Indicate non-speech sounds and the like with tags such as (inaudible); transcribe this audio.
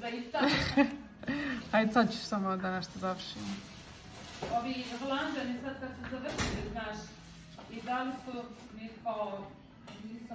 zaista. (laughs) Ajde sad ćeš samo da nešto završimo. Ovi holanđani sad kad su završili, znaš, i dali su mi kao, nisu